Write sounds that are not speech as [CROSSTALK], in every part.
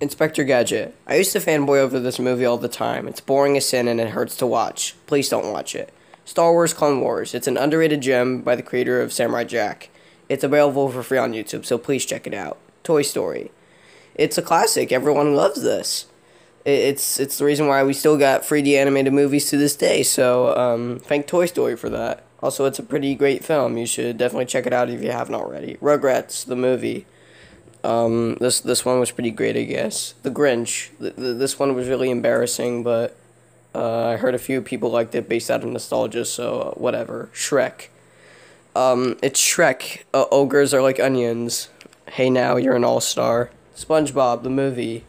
Inspector Gadget. I used to fanboy over this movie all the time. It's boring as sin and it hurts to watch. Please don't watch it. Star Wars Clone Wars. It's an underrated gem by the creator of Samurai Jack. It's available for free on YouTube, so please check it out. Toy Story. It's a classic. Everyone loves this. It's it's the reason why we still got 3D animated movies to this day. So um, thank Toy Story for that. Also, it's a pretty great film. You should definitely check it out if you haven't already. Rugrats, the movie. Um, this this one was pretty great, I guess. The Grinch. Th- th- this one was really embarrassing, but uh, I heard a few people liked it based out of nostalgia. So uh, whatever. Shrek. Um, it's Shrek. Uh, ogres are like onions. Hey now, you're an all star. SpongeBob the movie.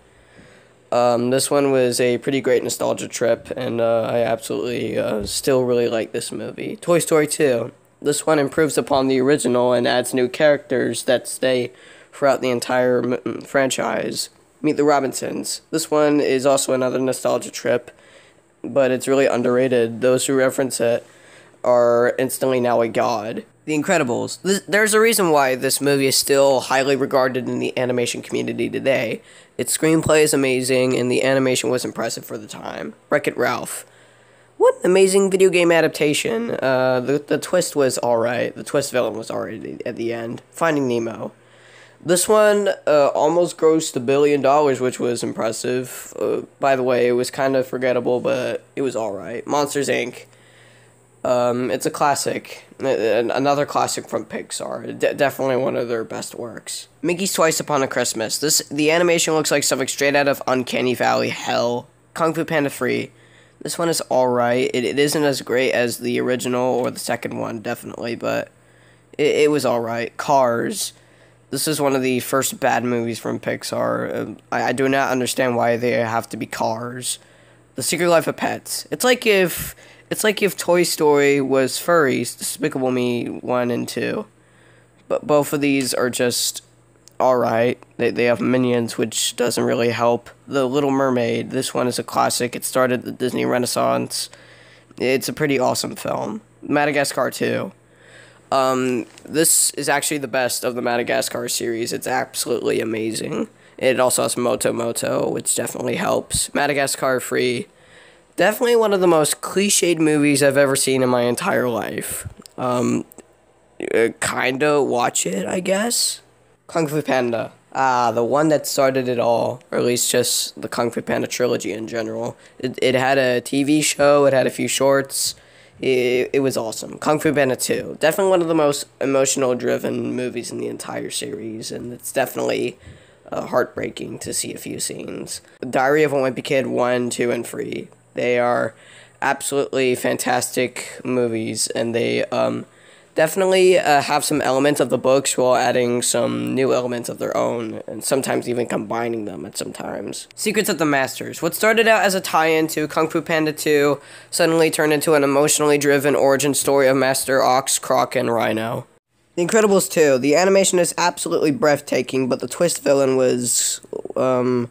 Um, this one was a pretty great nostalgia trip, and uh, I absolutely uh, still really like this movie. Toy Story 2. This one improves upon the original and adds new characters that stay throughout the entire m- franchise. Meet the Robinsons. This one is also another nostalgia trip, but it's really underrated. Those who reference it are instantly now a god. The Incredibles. Th- There's a reason why this movie is still highly regarded in the animation community today. Its screenplay is amazing, and the animation was impressive for the time. Wreck It Ralph. What an amazing video game adaptation. Uh, the, the twist was alright. The twist villain was alright at the end. Finding Nemo. This one uh, almost grossed a billion dollars, which was impressive. Uh, by the way, it was kind of forgettable, but it was alright. Monsters Inc. Um, it's a classic, another classic from Pixar. De- definitely one of their best works. Mickey's Twice Upon a Christmas. This the animation looks like something straight out of Uncanny Valley hell. Kung Fu Panda 3. This one is alright. It, it isn't as great as the original or the second one, definitely, but it, it was alright. Cars. This is one of the first bad movies from Pixar. Um, I, I do not understand why they have to be cars. The Secret Life of Pets. It's like if it's like if Toy Story was furries, Despicable Me 1 and 2. But both of these are just alright. They, they have minions, which doesn't really help. The Little Mermaid, this one is a classic. It started the Disney Renaissance. It's a pretty awesome film. Madagascar 2. Um, this is actually the best of the Madagascar series. It's absolutely amazing. It also has Moto Moto, which definitely helps. Madagascar Free definitely one of the most cliched movies I've ever seen in my entire life. Um, uh, kinda watch it, I guess. Kung Fu Panda. Ah, the one that started it all, or at least just the Kung Fu Panda trilogy in general. It, it had a TV show, it had a few shorts. It, it was awesome. Kung Fu Panda 2. Definitely one of the most emotional driven movies in the entire series, and it's definitely uh, heartbreaking to see a few scenes. Diary of a Wimpy Kid 1, 2, and 3. They are absolutely fantastic movies, and they um, definitely uh, have some elements of the books while adding some new elements of their own, and sometimes even combining them at some times. Secrets of the Masters. What started out as a tie-in to Kung Fu Panda 2 suddenly turned into an emotionally driven origin story of Master Ox, Croc, and Rhino. The Incredibles 2. The animation is absolutely breathtaking, but the twist villain was, um,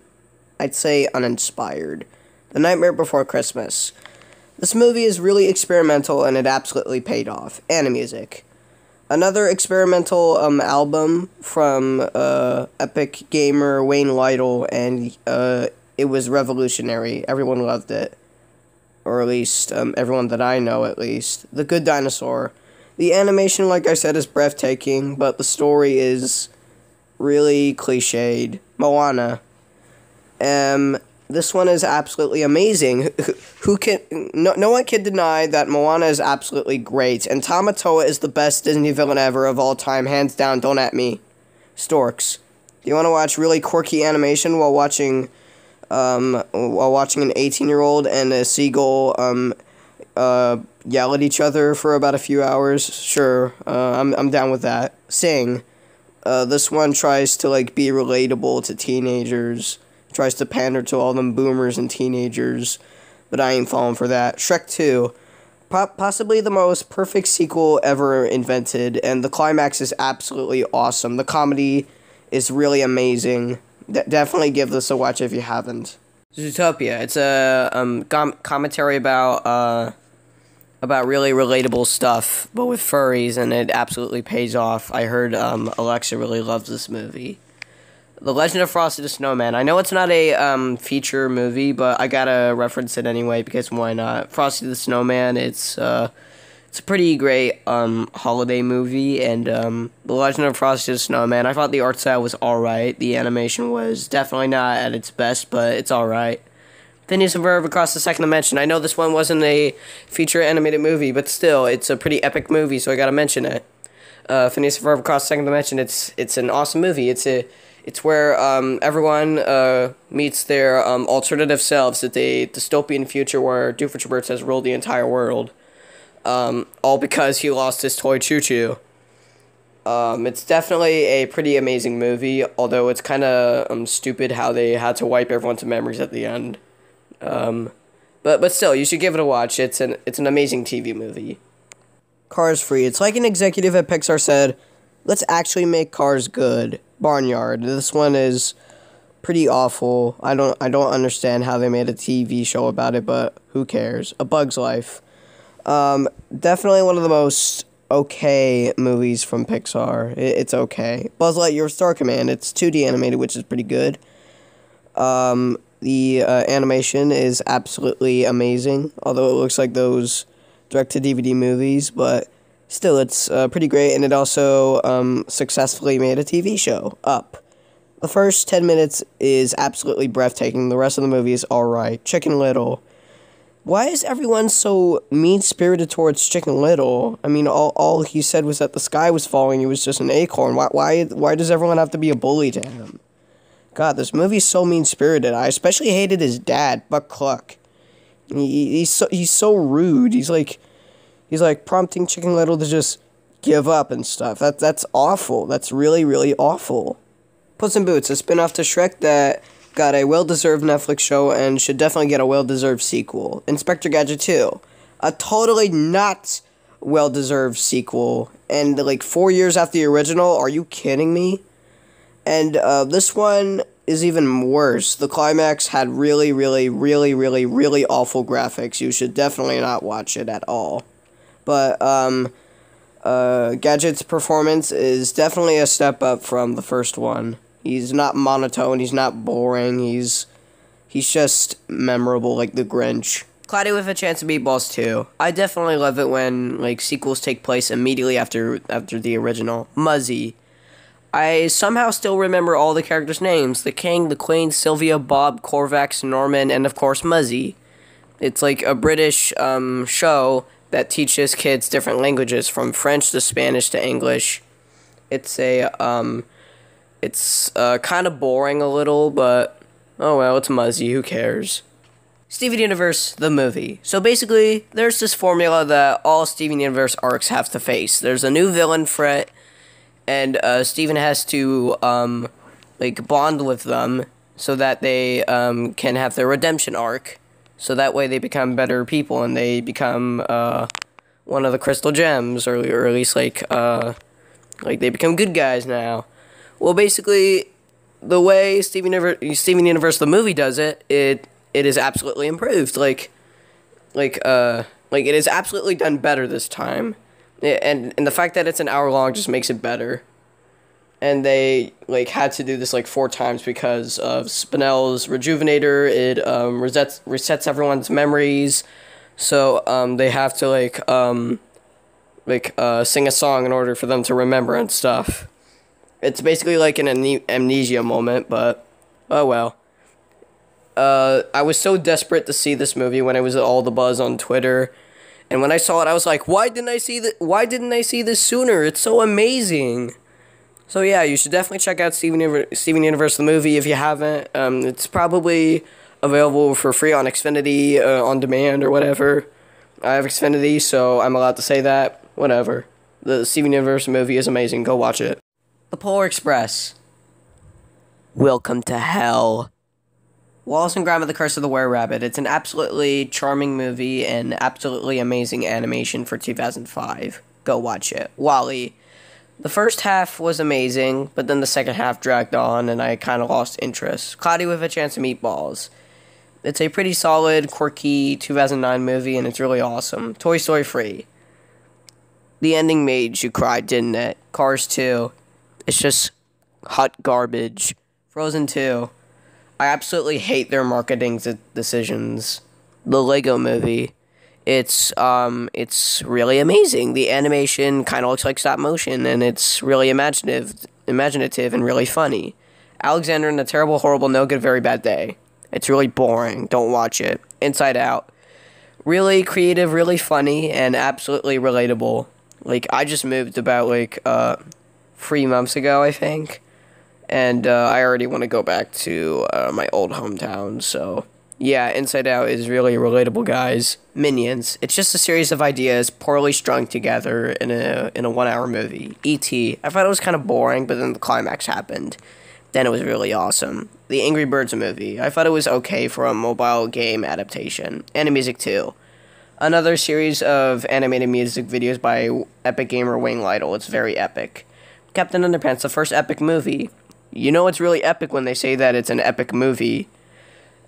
I'd say uninspired. The Nightmare Before Christmas. This movie is really experimental and it absolutely paid off. Animusic. Another experimental um, album from uh, epic gamer Wayne Lytle, and uh, it was revolutionary. Everyone loved it. Or at least, um, everyone that I know, at least. The Good Dinosaur. The animation, like I said, is breathtaking, but the story is really cliched. Moana. Um, this one is absolutely amazing. [LAUGHS] Who, can no no one can deny that Moana is absolutely great, and Tamatoa is the best Disney villain ever of all time, hands down. Don't at me, Storks. Do you want to watch really quirky animation while watching, um, while watching an eighteen-year-old and a seagull, um, uh, yell at each other for about a few hours? Sure, uh, I'm I'm down with that. Sing. Uh, this one tries to like be relatable to teenagers tries to pander to all them boomers and teenagers, but I ain't falling for that. Shrek 2, po- possibly the most perfect sequel ever invented, and the climax is absolutely awesome. The comedy is really amazing. De- definitely give this a watch if you haven't. Zootopia. It's a um com- commentary about uh about really relatable stuff, but with furries, and it absolutely pays off. I heard um Alexa really loves this movie. The Legend of Frosty the Snowman. I know it's not a um, feature movie, but I gotta reference it anyway because why not? Frosty the Snowman. It's uh, it's a pretty great um, holiday movie, and um, The Legend of Frosty the Snowman. I thought the art style was alright. The animation was definitely not at its best, but it's alright. Phineas and Ferb Across the Second Dimension. I know this one wasn't a feature animated movie, but still, it's a pretty epic movie, so I gotta mention it. Uh, Phineas and Ferb Across the Second Dimension. It's it's an awesome movie. It's a it's where um, everyone uh, meets their um, alternative selves at the dystopian future where Doofenshmirtz has ruled the entire world. Um, all because he lost his toy Choo Choo. Um, it's definitely a pretty amazing movie, although it's kind of um, stupid how they had to wipe everyone's memories at the end. Um, but but still, you should give it a watch. It's an it's an amazing TV movie. Cars free. It's like an executive at Pixar said, "Let's actually make cars good." Barnyard. This one is pretty awful. I don't I don't understand how they made a TV show about it, but who cares? A Bug's Life. Um, definitely one of the most okay movies from Pixar. It, it's okay. Buzz Lightyear Star Command. It's 2D animated, which is pretty good. Um, the uh, animation is absolutely amazing, although it looks like those direct to DVD movies, but still, it's uh, pretty great, and it also um, successfully made a TV show, Up. The first 10 minutes is absolutely breathtaking, the rest of the movie is alright. Chicken Little why is everyone so mean spirited towards Chicken Little? I mean, all, all he said was that the sky was falling. He was just an acorn. Why, why, why does everyone have to be a bully to him? God, this movie's so mean spirited. I especially hated his dad, Buck Cluck. He, he's so he's so rude. He's like, he's like prompting Chicken Little to just give up and stuff. That that's awful. That's really really awful. Puss in Boots, a spin-off to Shrek that got a well deserved Netflix show and should definitely get a well deserved sequel. Inspector Gadget 2, a totally not well deserved sequel. And like four years after the original, are you kidding me? And uh, this one is even worse. The climax had really, really, really, really, really awful graphics. You should definitely not watch it at all. But um, uh, Gadget's performance is definitely a step up from the first one. He's not monotone. He's not boring. He's he's just memorable, like the Grinch. Cloudy with a Chance of Meatballs too. I definitely love it when like sequels take place immediately after after the original. Muzzy. I somehow still remember all the characters' names: the King, the Queen, Sylvia, Bob, Corvax, Norman, and of course Muzzy. It's like a British um, show that teaches kids different languages from French to Spanish to English. It's a um, it's uh, kind of boring a little, but oh well, it's Muzzy, who cares? Steven Universe, the movie. So basically, there's this formula that all Steven Universe arcs have to face. There's a new villain threat, and uh, Steven has to um, like bond with them so that they um, can have their redemption arc. So that way they become better people and they become uh, one of the crystal gems, or, or at least like uh, like they become good guys now. Well, basically, the way Steven Universe, Steven Universe the movie does it, it it is absolutely improved. Like, like uh, like it is absolutely done better this time, and and the fact that it's an hour long just makes it better. And they like had to do this like four times because of Spinell's Rejuvenator. It um, resets resets everyone's memories, so um, they have to like um, like uh, sing a song in order for them to remember and stuff. It's basically like an amnesia moment, but oh well. Uh, I was so desperate to see this movie when it was all the buzz on Twitter, and when I saw it, I was like, "Why didn't I see that? Why didn't I see this sooner? It's so amazing." So yeah, you should definitely check out Steven Universe, Steven Universe the movie if you haven't. Um, it's probably available for free on Xfinity uh, on demand or whatever. I have Xfinity, so I'm allowed to say that. Whatever. The Steven Universe movie is amazing. Go watch it. The Polar Express. Welcome to hell. Wallace and Gromit: The Curse of the Were Rabbit. It's an absolutely charming movie and absolutely amazing animation for 2005. Go watch it. WALL-E. The first half was amazing, but then the second half dragged on and I kind of lost interest. Cloudy with a Chance of Meatballs. It's a pretty solid, quirky 2009 movie and it's really awesome. Toy Story 3. The ending made you cry, didn't it? Cars 2. It's just hot garbage. Frozen 2. I absolutely hate their marketing decisions. The Lego movie. It's um it's really amazing. The animation kind of looks like stop motion and it's really imaginative imaginative and really funny. Alexander and the Terrible Horrible No Good Very Bad Day. It's really boring. Don't watch it. Inside Out. Really creative, really funny and absolutely relatable. Like I just moved about like uh 3 months ago, I think and uh, I already want to go back to uh, my old hometown. So yeah, Inside Out is really relatable, guys. Minions. It's just a series of ideas poorly strung together in a in a one hour movie. E.T. I thought it was kind of boring, but then the climax happened. Then it was really awesome. The Angry Birds movie. I thought it was okay for a mobile game adaptation. Animusic 2. Another series of animated music videos by epic gamer Wayne Lytle. It's very epic. Captain Underpants, the first epic movie. You know it's really epic when they say that it's an epic movie.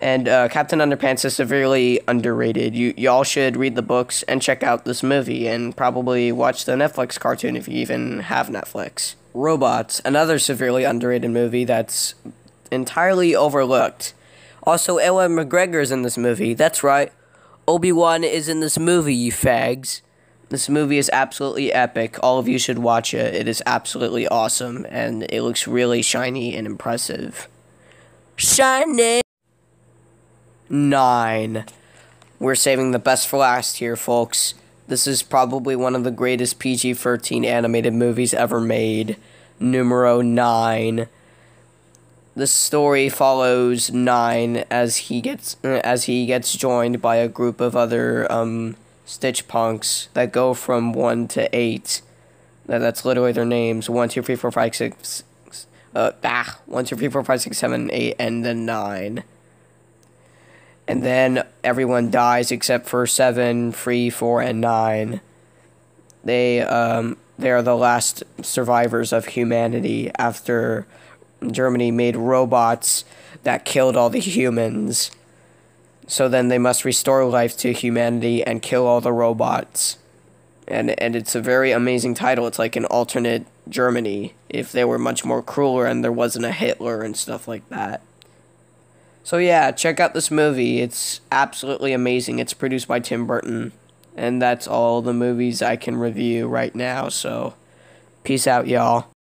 And uh, Captain Underpants is severely underrated. You y'all should read the books and check out this movie and probably watch the Netflix cartoon if you even have Netflix. Robots, another severely underrated movie that's entirely overlooked. Also, Ewan McGregor's in this movie. That's right. Obi Wan is in this movie, you fags. This movie is absolutely epic. All of you should watch it. It is absolutely awesome, and it looks really shiny and impressive. Shiny! Nine. We're saving the best for last here, folks. This is probably one of the greatest PG 13 animated movies ever made. Numero 9. The story follows Nine as he gets as he gets joined by a group of other um Stitch Punks that go from 1 to 8. That's literally their names 1, 2, 3, 4, 5, 6. Uh, ah, 1, 2, 3, 4, 5, 6, 7, 8, and then 9. And then everyone dies except for seven, three, four, and 9. They, um, they are the last survivors of humanity after Germany made robots that killed all the humans. So then they must restore life to humanity and kill all the robots. And and it's a very amazing title. It's like an alternate Germany if they were much more crueler and there wasn't a Hitler and stuff like that. So yeah, check out this movie. It's absolutely amazing. It's produced by Tim Burton. And that's all the movies I can review right now. So peace out, y'all.